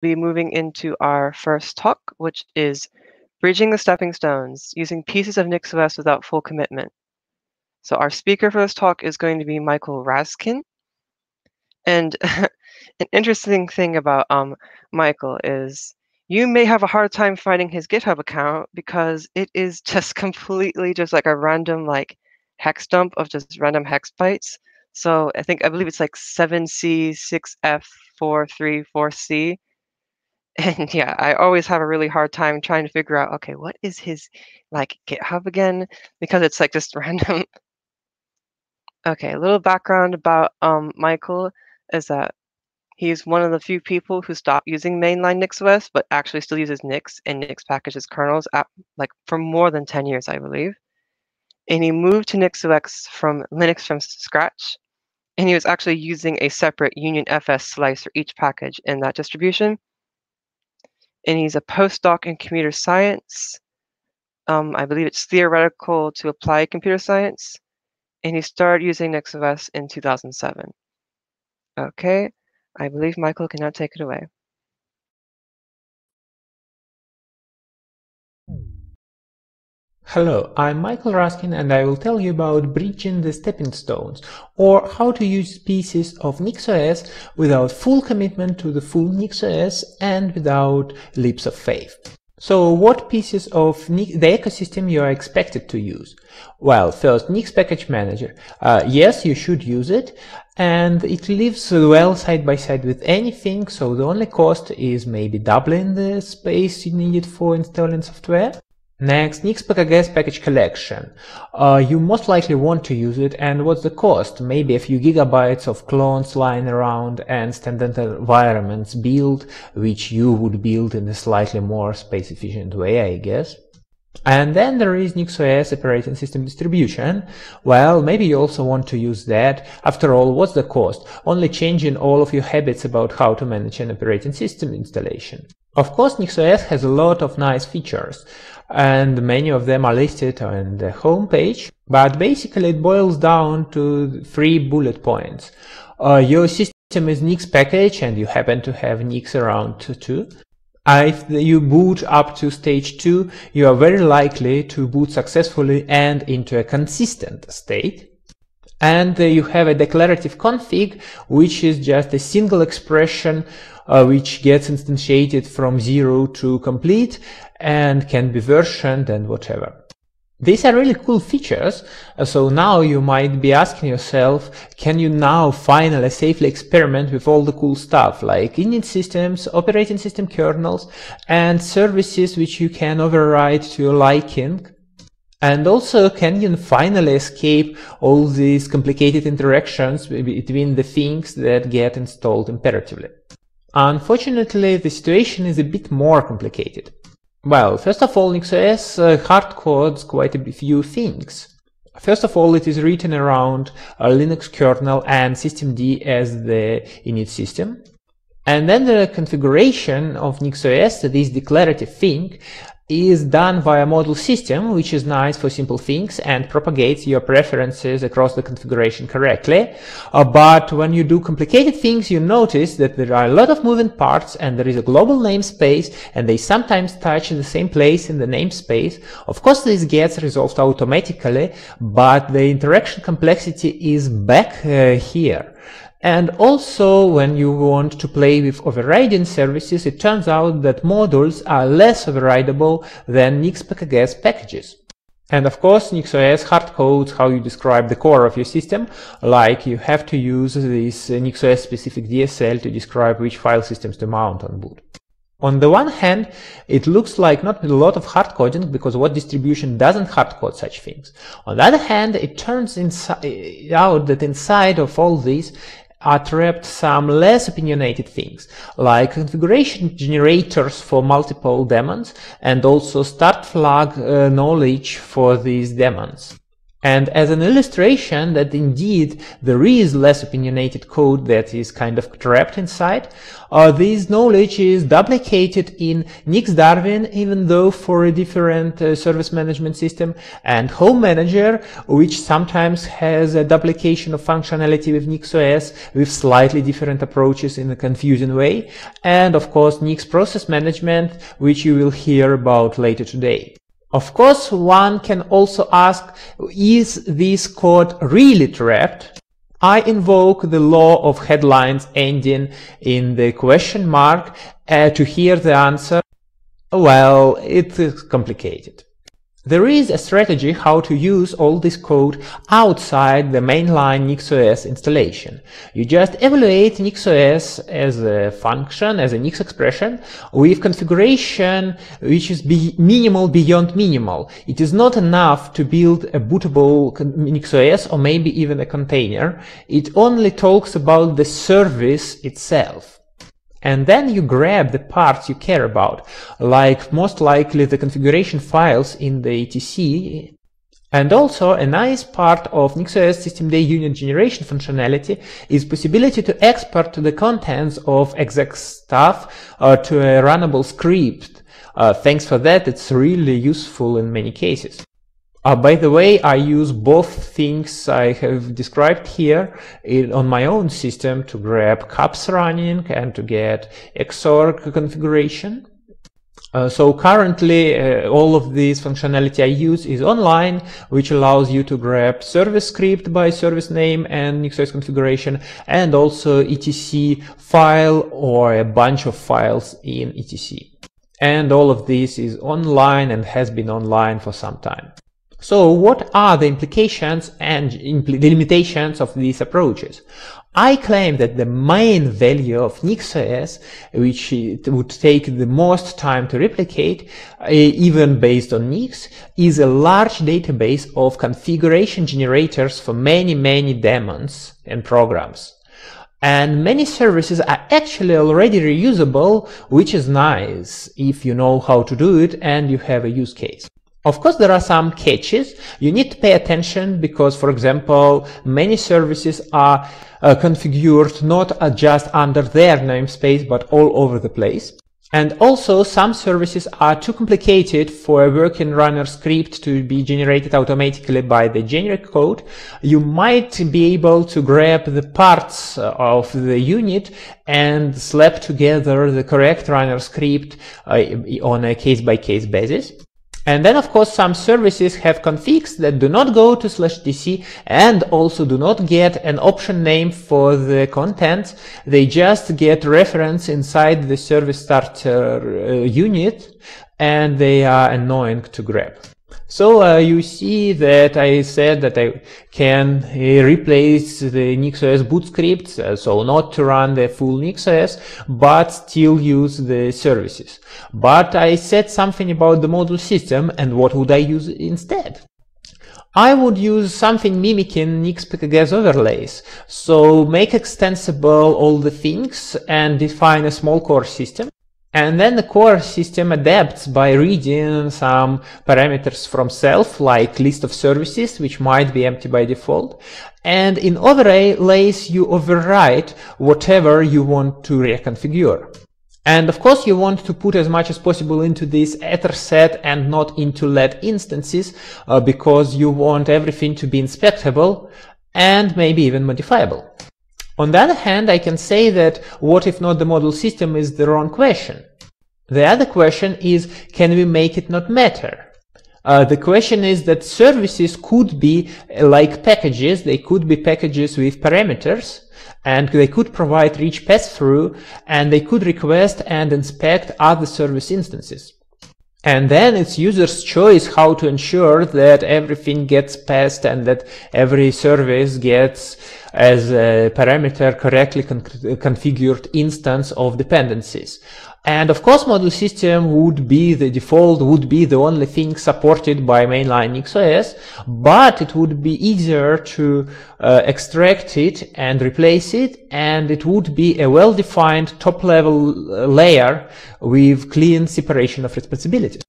be moving into our first talk, which is Bridging the Stepping Stones, using pieces of NixOS without full commitment. So our speaker for this talk is going to be Michael Raskin. And an interesting thing about um, Michael is you may have a hard time finding his GitHub account because it is just completely just like a random like hex dump of just random hex bytes. So I think I believe it's like 7C, 6F, 434C. And yeah, I always have a really hard time trying to figure out, okay, what is his like GitHub again? Because it's like just random. okay, a little background about um, Michael is that he's one of the few people who stopped using mainline NixOS, but actually still uses Nix and Nix packages kernels at, like for more than 10 years, I believe. And he moved to NixOS from Linux from scratch. And he was actually using a separate Union FS slice for each package in that distribution and he's a postdoc in computer science. Um, I believe it's theoretical to applied computer science, and he started using NixOS in 2007. Okay, I believe Michael can now take it away. Hello, I'm Michael Raskin and I will tell you about bridging the stepping stones, or how to use pieces of NixOS without full commitment to the full NixOS and without leaps of faith. So what pieces of the ecosystem you are expected to use? Well, first, Nix Package Manager. Uh, yes, you should use it, and it lives well side by side with anything, so the only cost is maybe doubling the space you needed for installing software. Next, Nixpkgs package collection. Uh, you most likely want to use it and what's the cost? Maybe a few gigabytes of clones lying around and standard environments built, which you would build in a slightly more space efficient way, I guess. And then there is NixOS operating system distribution. Well, maybe you also want to use that. After all, what's the cost? Only changing all of your habits about how to manage an operating system installation. Of course, NixOS has a lot of nice features and many of them are listed on the home page. But basically it boils down to three bullet points. Uh, your system is Nix package and you happen to have Nix around too. Uh, if you boot up to stage 2, you are very likely to boot successfully and into a consistent state. And uh, you have a declarative config, which is just a single expression uh, which gets instantiated from zero to complete and can be versioned and whatever. These are really cool features, uh, so now you might be asking yourself, can you now finally safely experiment with all the cool stuff like init systems, operating system kernels, and services which you can override to your liking? And also, can you finally escape all these complicated interactions between the things that get installed imperatively? Unfortunately, the situation is a bit more complicated. Well, first of all, NixOS uh, hard codes quite a few things. First of all, it is written around a Linux kernel and systemd as the init system. And then the configuration of NixOS, this declarative thing, is done via module system, which is nice for simple things and propagates your preferences across the configuration correctly. Uh, but when you do complicated things, you notice that there are a lot of moving parts and there is a global namespace and they sometimes touch the same place in the namespace. Of course, this gets resolved automatically, but the interaction complexity is back uh, here. And also when you want to play with overriding services, it turns out that modules are less overridable than Nixpkgs packages. And of course, NixOS hardcodes how you describe the core of your system, like you have to use this NixOS specific DSL to describe which file systems to mount on boot. On the one hand, it looks like not a lot of hard coding because what distribution doesn't hard code such things. On the other hand, it turns out that inside of all this trapped some less opinionated things, like configuration generators for multiple daemons and also start flag uh, knowledge for these daemons. And as an illustration that indeed there is less opinionated code that is kind of trapped inside, uh, this knowledge is duplicated in Nix Darwin, even though for a different uh, service management system, and Home Manager, which sometimes has a duplication of functionality with NixOS with slightly different approaches in a confusing way, and of course Nix Process Management, which you will hear about later today. Of course, one can also ask, is this code really trapped? I invoke the law of headlines ending in the question mark uh, to hear the answer. Well, it is complicated. There is a strategy how to use all this code outside the mainline NixOS installation. You just evaluate NixOS as a function, as a Nix expression, with configuration which is be minimal beyond minimal. It is not enough to build a bootable NixOS or maybe even a container. It only talks about the service itself. And then you grab the parts you care about, like most likely the configuration files in the etc. And also a nice part of NixOS systemd unit generation functionality is possibility to export the contents of exec stuff uh, to a runnable script. Uh, thanks for that, it's really useful in many cases. Uh, by the way, I use both things I have described here in, on my own system to grab CUPS running and to get Xorg configuration. Uh, so currently uh, all of this functionality I use is online, which allows you to grab service script by service name and NixOS configuration, and also etc file or a bunch of files in etc. And all of this is online and has been online for some time. So what are the implications and impl the limitations of these approaches? I claim that the main value of NixOS, which would take the most time to replicate, uh, even based on Nix, is a large database of configuration generators for many, many daemons and programs. And many services are actually already reusable, which is nice if you know how to do it and you have a use case. Of course, there are some catches. You need to pay attention because, for example, many services are uh, configured not just under their namespace, but all over the place. And also, some services are too complicated for a working runner script to be generated automatically by the generic code. You might be able to grab the parts uh, of the unit and slap together the correct runner script uh, on a case-by-case -case basis. And then, of course, some services have configs that do not go to slash dc and also do not get an option name for the content. They just get reference inside the service starter uh, unit and they are annoying to grab. So uh, you see that I said that I can uh, replace the NixOS boot scripts, uh, so not to run the full NixOS, but still use the services. But I said something about the module system and what would I use instead? I would use something mimicking Nixpkgs overlays. So make extensible all the things and define a small core system. And then the core system adapts by reading some parameters from self, like list of services, which might be empty by default. And in overlays, you overwrite whatever you want to reconfigure. And of course, you want to put as much as possible into this attrset and not into let instances, uh, because you want everything to be inspectable and maybe even modifiable. On the other hand, I can say that what if not the module system is the wrong question. The other question is, can we make it not matter? Uh, the question is that services could be uh, like packages, they could be packages with parameters, and they could provide rich pass-through, and they could request and inspect other service instances. And then it's user's choice how to ensure that everything gets passed and that every service gets as a parameter correctly con configured instance of dependencies. And of course, module system would be the default, would be the only thing supported by mainline NixOS, but it would be easier to uh, extract it and replace it, and it would be a well-defined top-level uh, layer with clean separation of responsibilities.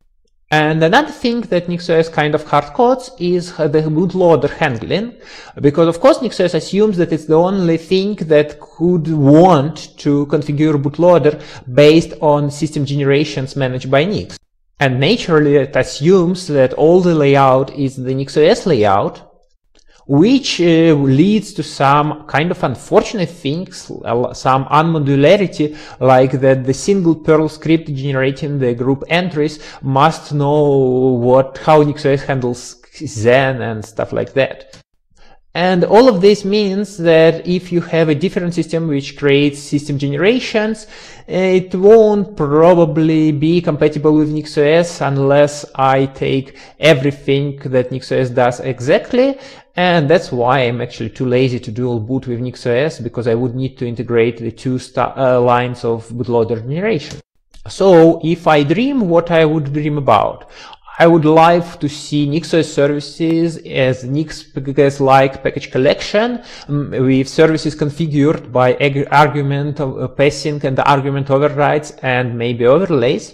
And another thing that NixOS kind of hard codes is the bootloader handling, because of course NixOS assumes that it's the only thing that could want to configure bootloader based on system generations managed by Nix. And naturally it assumes that all the layout is the NixOS layout, which uh, leads to some kind of unfortunate things, some unmodularity, like that the single Perl script generating the GRUB entries must know what how NixOS handles Xen and stuff like that. And all of this means that if you have a different system which creates system generations, it won't probably be compatible with NixOS unless I take everything that NixOS does exactly. And that's why I'm actually too lazy to dual boot with NixOS because I would need to integrate the two uh, lines of bootloader generation. So if I dream what I would dream about, I would like to see NixOS services as Nix-like package collection um, with services configured by argument uh, passing and argument overrides and maybe overlays.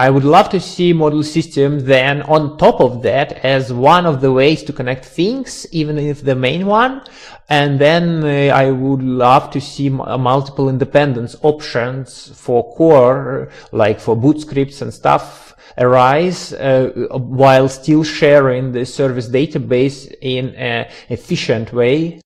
I would love to see module system then on top of that as one of the ways to connect things, even if the main one. And then uh, I would love to see multiple independence options for core, like for boot scripts and stuff arise uh, while still sharing the service database in an efficient way.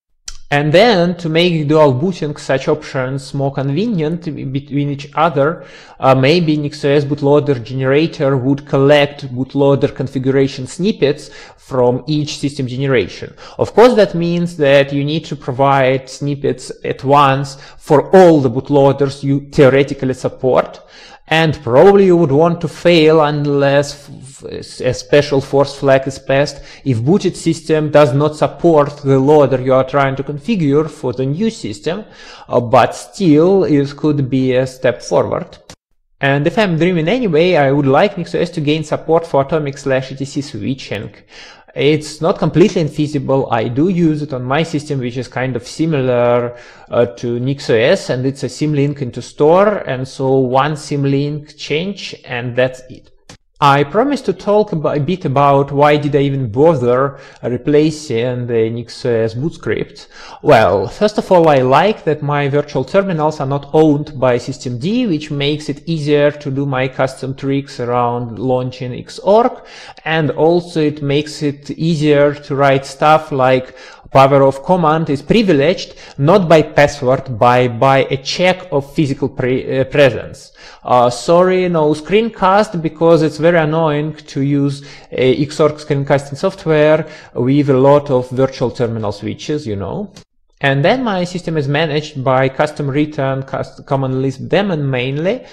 And then to make dual booting such options more convenient between each other, uh, maybe NixOS bootloader generator would collect bootloader configuration snippets from each system generation. Of course, that means that you need to provide snippets at once for all the bootloaders you theoretically support and probably you would want to fail unless a special force flag is passed if booted system does not support the loader you are trying to configure for the new system, uh, but still it could be a step forward. And if I'm dreaming anyway, I would like NixOS to gain support for atomic slash etc switching. It's not completely infeasible. I do use it on my system, which is kind of similar uh, to NixOS, and it's a symlink into store. And so one symlink change, and that's it. I promised to talk a bit about why did I even bother replacing the NixOS boot script. Well, first of all, I like that my virtual terminals are not owned by systemd, which makes it easier to do my custom tricks around launching Xorg, and also it makes it easier to write stuff like power of command is privileged not by password, by, by a check of physical pre uh, presence. Uh, sorry, no screencast because it's very annoying to use Xorg screencasting software with a lot of virtual terminal switches, you know. And then my system is managed by custom written common Lisp daemon mainly,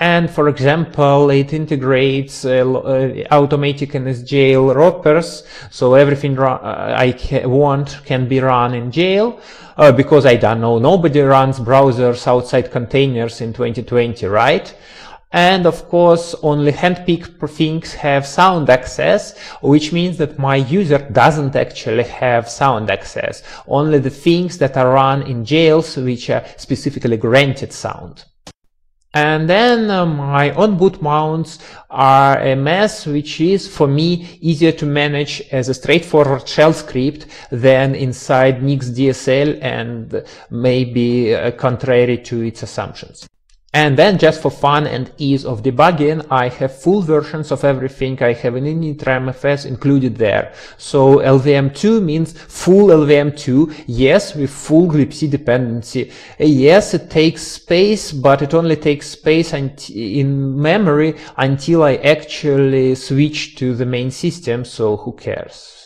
and for example, it integrates uh, uh, automatic NSJail wrappers, so everything uh, I want can be run in jail. Uh, because I don't know, nobody runs browsers outside containers in 2020, right? And of course, only handpicked things have sound access, which means that my user doesn't actually have sound access. Only the things that are run in jails, which are specifically granted sound. And then uh, my on-boot mounts are a mess, which is for me easier to manage as a straightforward shell script than inside Nix DSL and maybe uh, contrary to its assumptions. And then just for fun and ease of debugging, I have full versions of everything I have in initramfs included there. So LVM2 means full LVM2, yes, with full glibc dependency. Yes, it takes space, but it only takes space in memory until I actually switch to the main system, so who cares?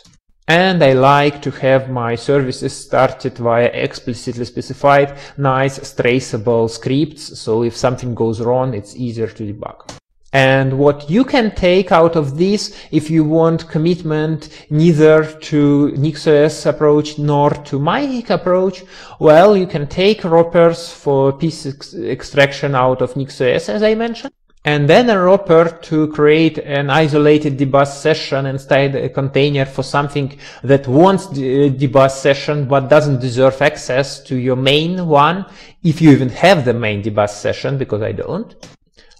And I like to have my services started via explicitly specified, nice, traceable scripts. So if something goes wrong, it's easier to debug. And what you can take out of this, if you want commitment neither to NixOS approach nor to my approach, well, you can take wrappers for piece ex extraction out of NixOS, as I mentioned and then a wrapper to create an isolated dbus session inside a container for something that wants the dbus session but doesn't deserve access to your main one if you even have the main dbus session because I don't.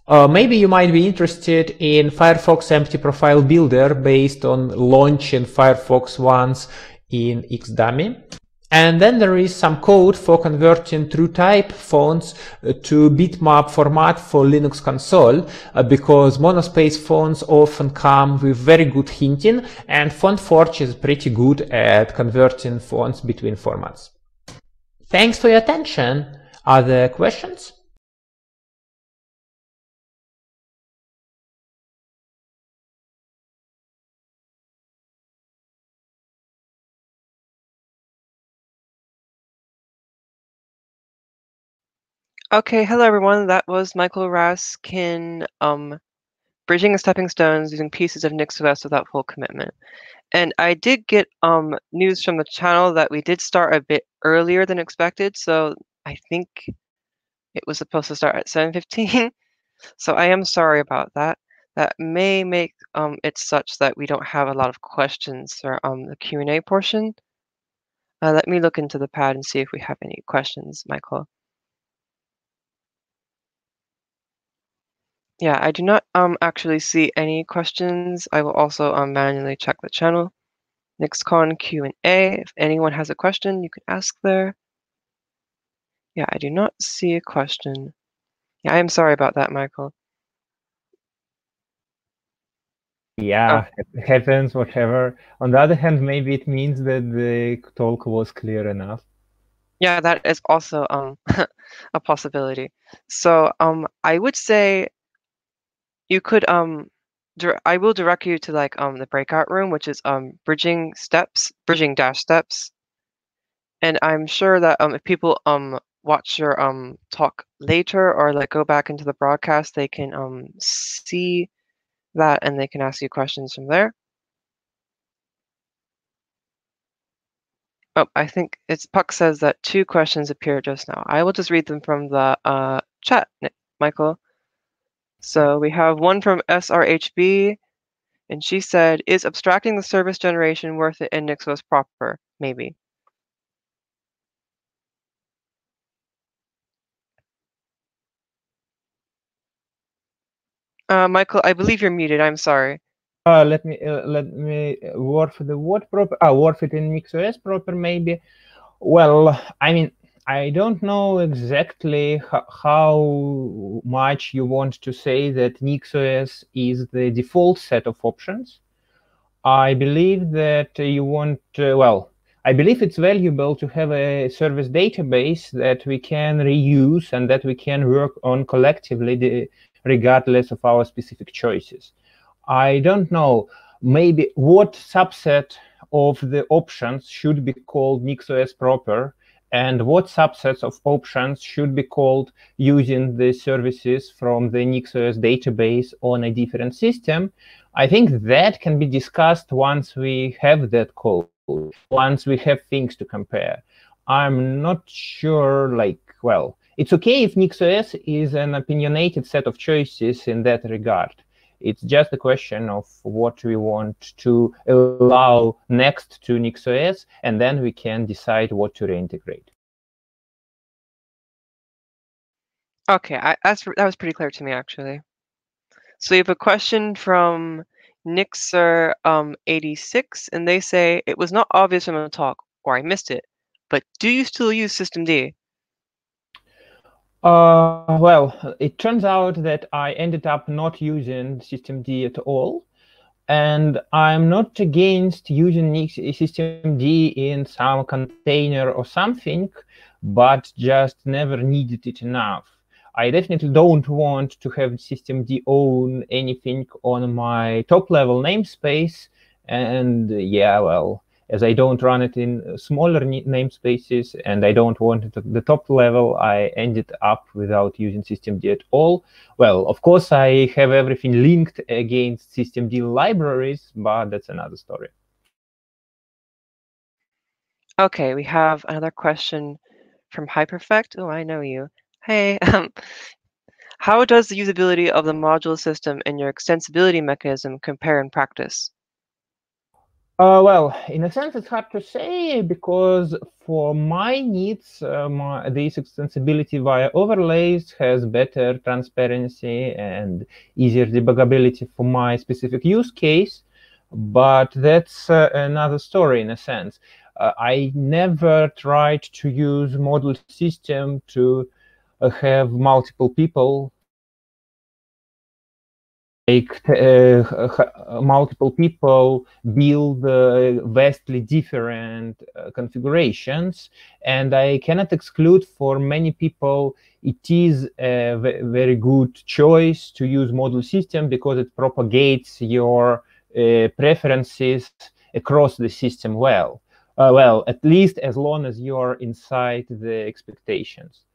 Uh, maybe you might be interested in Firefox Empty Profile Builder based on launching Firefox once in Xdummy. And then there is some code for converting TrueType fonts uh, to bitmap format for Linux console uh, because monospace fonts often come with very good hinting and FontForge is pretty good at converting fonts between formats. Thanks for your attention. Are there questions? Okay, hello everyone. That was Michael Raskin um, bridging the stepping stones using pieces of NixOS without full commitment. And I did get um, news from the channel that we did start a bit earlier than expected. So I think it was supposed to start at 7.15. so I am sorry about that. That may make um, it such that we don't have a lot of questions for um, the Q&A portion. Uh, let me look into the pad and see if we have any questions, Michael. Yeah, I do not um actually see any questions. I will also um manually check the channel. NixCon Q&A. If anyone has a question, you can ask there. Yeah, I do not see a question. Yeah, I am sorry about that, Michael. Yeah, oh. it happens, whatever. On the other hand, maybe it means that the talk was clear enough. Yeah, that is also um a possibility. So um I would say you could um I will direct you to like um the breakout room, which is um bridging steps, bridging dash steps. And I'm sure that um if people um watch your um talk later or like go back into the broadcast, they can um see that and they can ask you questions from there. Oh, I think it's Puck says that two questions appeared just now. I will just read them from the uh, chat, Michael. So we have one from SRHB, and she said, is abstracting the service generation worth it in NixOS proper? Maybe. Uh, Michael, I believe you're muted. I'm sorry. Uh, let me uh, let me worth the word proper. Ah, work it in NixOS proper maybe. Well, I mean, I don't know exactly how much you want to say that NixOS is the default set of options. I believe that you want, uh, well, I believe it's valuable to have a service database that we can reuse and that we can work on collectively regardless of our specific choices. I don't know, maybe what subset of the options should be called NixOS proper and what subsets of options should be called using the services from the NixOS database on a different system. I think that can be discussed once we have that code, once we have things to compare. I'm not sure, like, well, it's okay if NixOS is an opinionated set of choices in that regard. It's just a question of what we want to allow next to NixOS, and then we can decide what to reintegrate. Okay, I, that's, that was pretty clear to me, actually. So you have a question from Nixer um, 86, and they say, it was not obvious from the talk, or I missed it, but do you still use systemd? Uh, well, it turns out that I ended up not using systemd at all. And I'm not against using systemd in some container or something, but just never needed it enough. I definitely don't want to have systemd own anything on my top level namespace. And yeah, well, as I don't run it in smaller namespaces and I don't want it at the top level, I ended up without using systemd at all. Well, of course, I have everything linked against systemd libraries, but that's another story. Okay, we have another question from hyperfekt. Oh, I know you. Hey, um, how does the usability of the module system and your extensibility mechanism compare in practice? Uh, well, in a sense, it's hard to say because for my needs, uh, my, this extensibility via overlays has better transparency and easier debuggability for my specific use case. But that's uh, another story in a sense. Uh, I never tried to use module system to uh, have multiple people uh, multiple people build uh, vastly different uh, configurations. And i cannot exclude for many people it is a very good choice to use module system because it propagates your uh, preferences across the system well. Uh, well at least as long as you're inside the expectations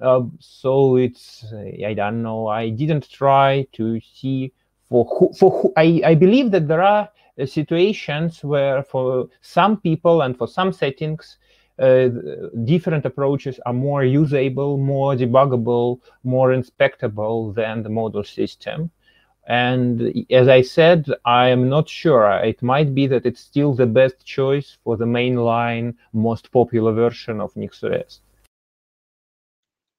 uh, so it's I don't know. I didn't try to see for who, for who, I, I believe that there are uh, situations where for some people and for some settings, uh, different approaches are more usable, more debuggable, more inspectable than the module system. And as I said, I am not sure. It might be that it's still the best choice for the mainline, most popular version of NixOS.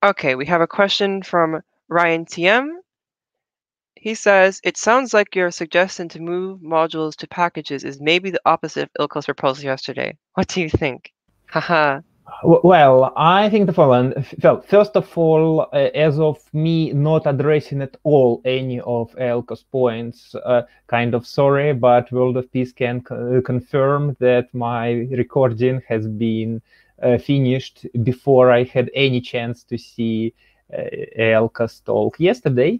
Okay, we have a question from Ryan TM. He says, it sounds like your suggestion to move modules to packages is maybe the opposite of Eelco's proposal yesterday. What do you think? Haha. well, I think the following. Well, first of all, uh, as of me not addressing at all any of Eelco's points, uh, kind of sorry, but World of Peace can confirm that my recording has been finished before I had any chance to see uh, Eelco's talk yesterday.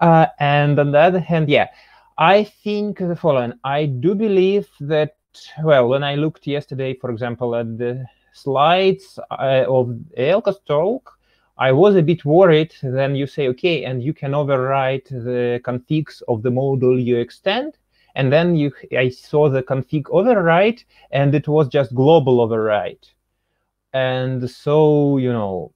Uh, and on the other hand, yeah, I think the following. I do believe that, well, when I looked yesterday, for example, at the slides uh, of Eelco's talk, I was a bit worried. Then you say, okay, and you can overwrite the configs of the module you extend. And then you, I saw the config override, and it was just global override and so you know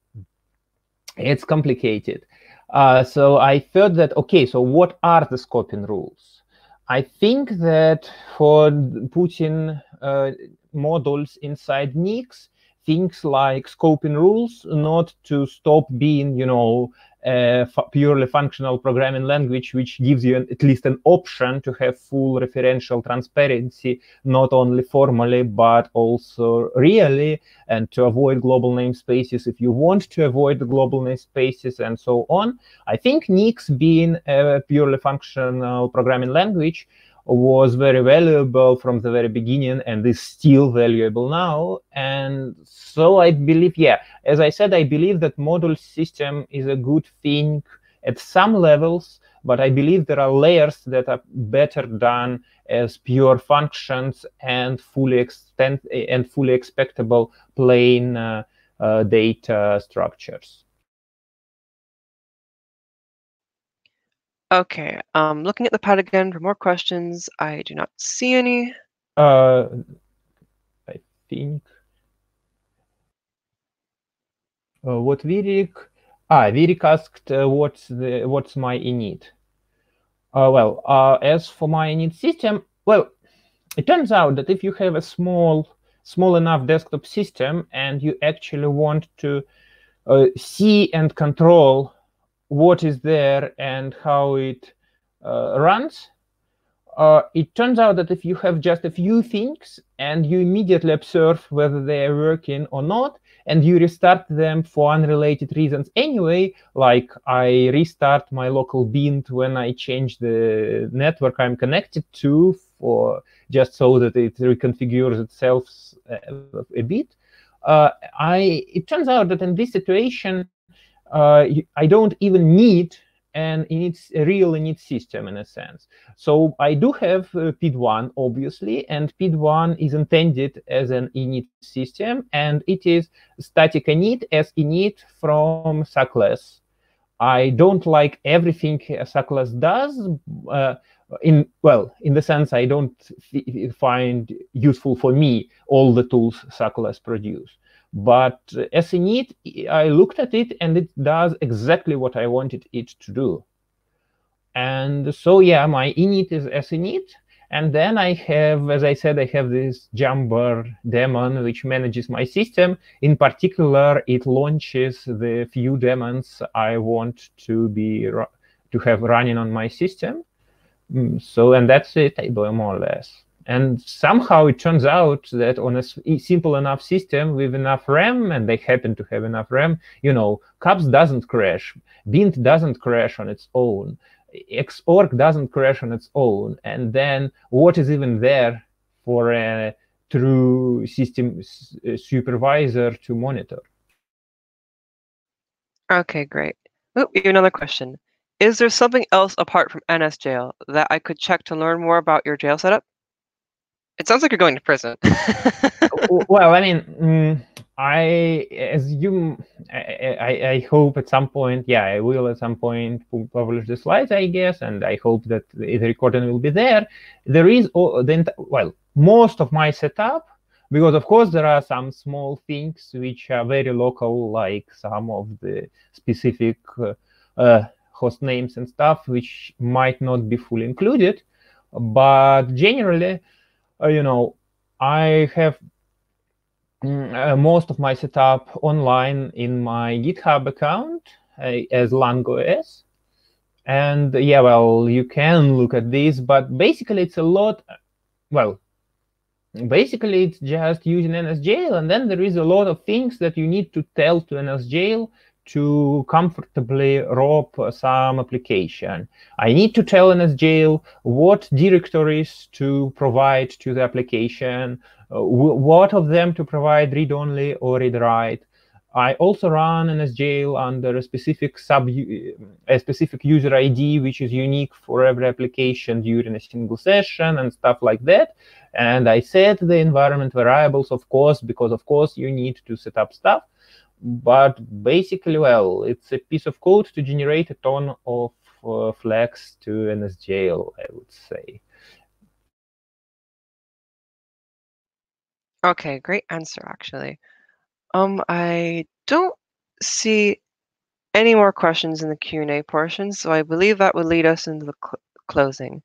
it's complicated. Uh, so i thought that okay so what are the scoping rules? I think that for putting uh, models inside nix things like scoping rules not to stop being you know a purely functional programming language which gives you an, at least an option to have full referential transparency not only formally but also really and to avoid global namespaces if you want to avoid the global namespaces and so on. I think nix being a purely functional programming language was very valuable from the very beginning and is still valuable now. And so I believe, yeah, as I said, I believe that module system is a good thing at some levels, but I believe there are layers that are better done as pure functions and fully extend and fully expectable plain uh, uh, data structures. Okay, um, looking at the pad again for more questions. I do not see any. Uh, I think. Uh, what Virik? Ah, Virik asked, uh, "What's the what's my init?" Uh, well, uh, as for my init system, well, it turns out that if you have a small small enough desktop system and you actually want to uh, see and control what is there and how it uh, runs, uh, it turns out that if you have just a few things and you immediately observe whether they are working or not, and you restart them for unrelated reasons anyway, like I restart my local bin when I change the network I'm connected to for just so that it reconfigures itself uh, a bit. Uh, I it turns out that in this situation, I don't even need an init, a real init system in a sense. So I do have uh, PID1, obviously, and PID1 is intended as an init system, and it is static init sinit from suckless. I don't like everything suckless does. Uh, in well, in the sense I don't find useful for me all the tools suckless produce. But sinit, I looked at it and it does exactly what I wanted it to do. And so, yeah, my init is as init. And then I have, as I said, I have this Jumper daemon which manages my system. In particular, it launches the few daemons I want to be to have running on my system. Mm, so, and that's it, more or less. And somehow it turns out that on a simple enough system with enough RAM, and they happen to have enough RAM, you know, CUPS doesn't crash, BIND doesn't crash on its own. Xorg doesn't crash on its own. And then what is even there for a true system supervisor to monitor? Okay, great. Oh, you another question. Is there something else apart from NSJail that I could check to learn more about your jail setup? It sounds like you're going to prison. well, I mean, mm, I, as you, I, I, I, hope at some point, yeah, I will at some point publish the slides, I guess, and I hope that the recording will be there. There is, then, well, most of my setup, because of course there are some small things which are very local, like some of the specific uh, uh, host names and stuff, which might not be fully included, but generally, uh, you know, I have mm, uh, most of my setup online in my GitHub account uh, as LangOS. And yeah, well, you can look at this, but basically it's a lot, well, basically it's just using NSJail, and then there is a lot of things that you need to tell to NSJail to comfortably rope some application. I need to tell NSJail what directories to provide to the application, uh, what of them to provide read-only or read-write. I also run NSJail under a specific sub a specific user ID, which is unique for every application during a single session and stuff like that. And I set the environment variables, of course, because of course you need to set up stuff but basically, well, it's a piece of code to generate a ton of uh, flags to NSJail, I would say. Okay, great answer, actually. Um, I don't see any more questions in the Q&A portion, so I believe that would lead us into the cl closing.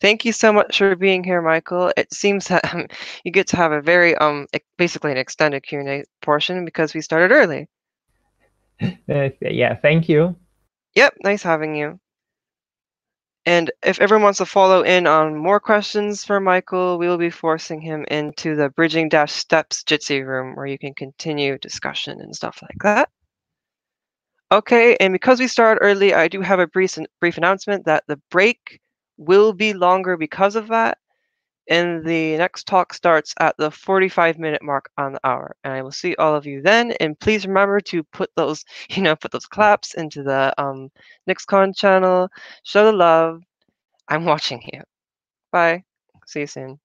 Thank you so much for being here, Michael. It seems that um, you get to have a very, um, basically an extended Q&A portion because we started early. Uh, yeah, thank you. Yep, nice having you. And if everyone wants to follow in on more questions for Michael, we will be forcing him into the Bridging Dash Steps Jitsi room where you can continue discussion and stuff like that. Okay, and because we started early, I do have a brief, brief announcement that the break will be longer because of that. And the next talk starts at the 45 minute mark on the hour. And I will see all of you then. And please remember to put those, you know, put those claps into the um, NixCon channel. Show the love. I'm watching you. Bye. See you soon.